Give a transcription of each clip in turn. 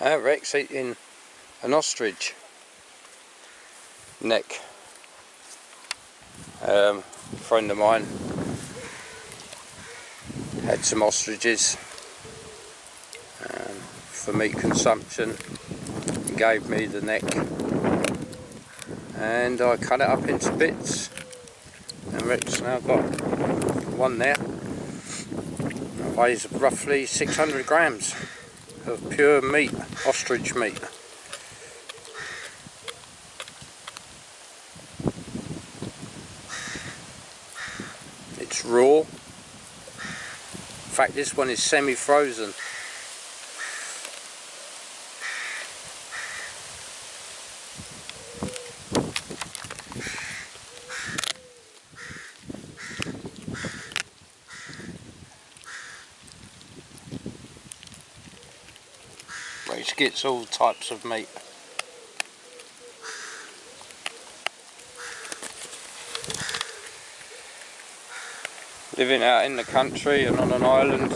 Uh, Rex eating an ostrich neck. Um, friend of mine had some ostriches um, for meat consumption. Gave me the neck and I cut it up into bits and Rex now got one there. Weighs roughly 600 grams of pure meat, ostrich meat. It's raw. In fact this one is semi-frozen. Which gets all types of meat. Living out in the country and on an island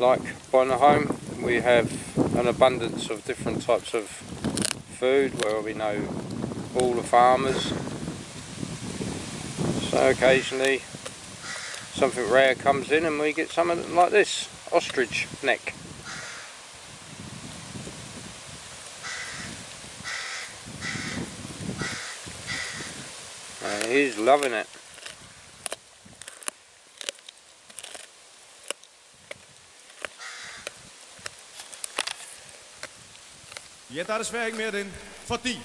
like Home, we have an abundance of different types of food where we know all the farmers. So occasionally something rare comes in and we get something like this, ostrich neck. He's loving it. Ja, der er desværre ikke mere den, fordi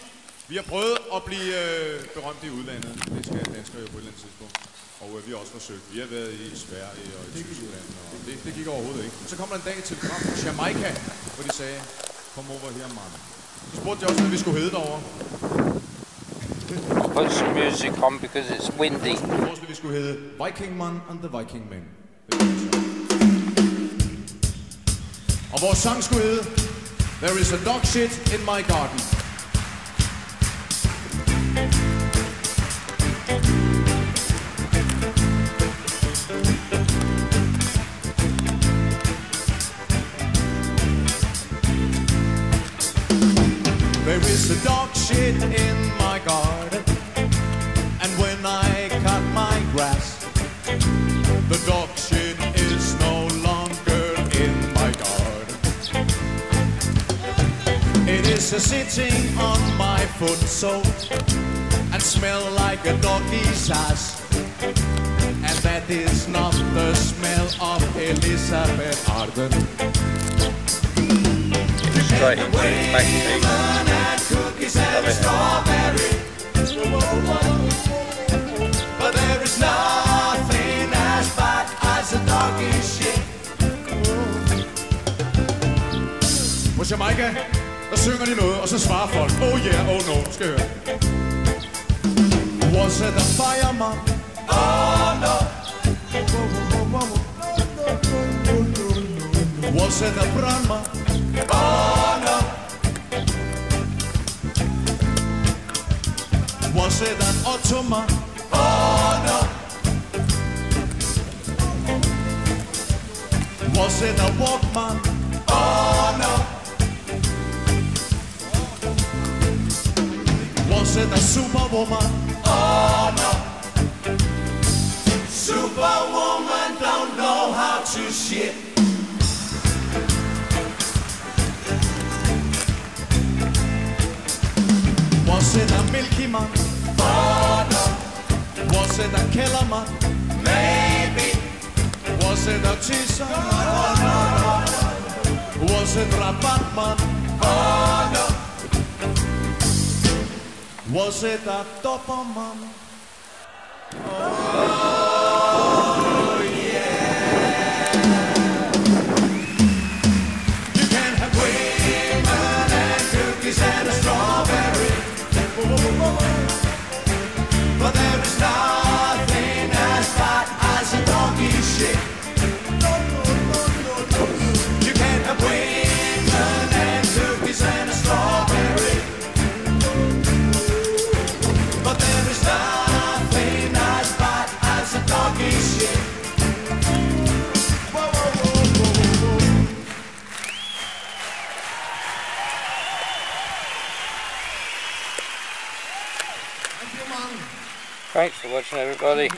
vi har prøvet at blive øh, berømt i udlandet. Det skal danskere jo på et eller andet tidspunkt. Og øh, vi har også forsøgt. Vi har været i Sverige og i Tyskland, og det, det gik overhovedet ikke. Så kom der en dag til fra Jamaica, hvor de sagde, kom over her, mand. Så spurgte de også, hvad vi skulle hedde derovre. Put some music on because it's windy. Viking Man and the Viking Men. Og hedde There is a dog shit in my garden. There is a dog shit in is sitting on my foot so and smell like a doggy's ass. And that is not the smell of Elizabeth Arden. Straight back cheek. cookies and a. But there is nothing as bad as a doggy shit. På Jamaica, der synger de noget, og så svarer folk, oh yeah, oh no, skal høre. Was it a fireman? Oh no. Was it a brandman? Oh no. Was it an Ottoman? Oh no. Was it a Walkman? Was it a Superwoman? Oh no. Superwoman don't know how to shit. Was it a Milky Man? Oh no. Was it a Kellerman? Maybe. Was it a Tisa? Oh no, no, no. Was it a Batman? Was it a Doberman? You Thanks for watching everybody.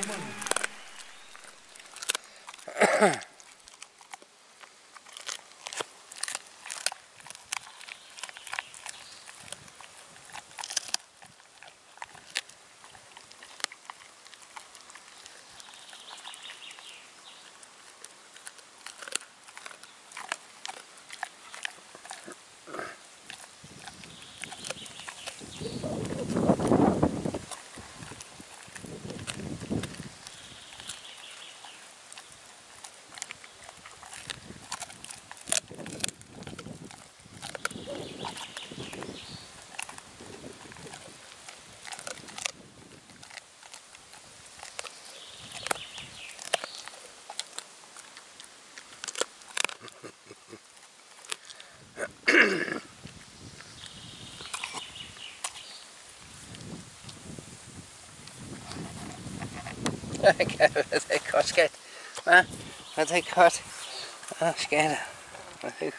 Hvad er det godt, skat? Hvad? Hvad er det godt? Åh, skat. Hvad er det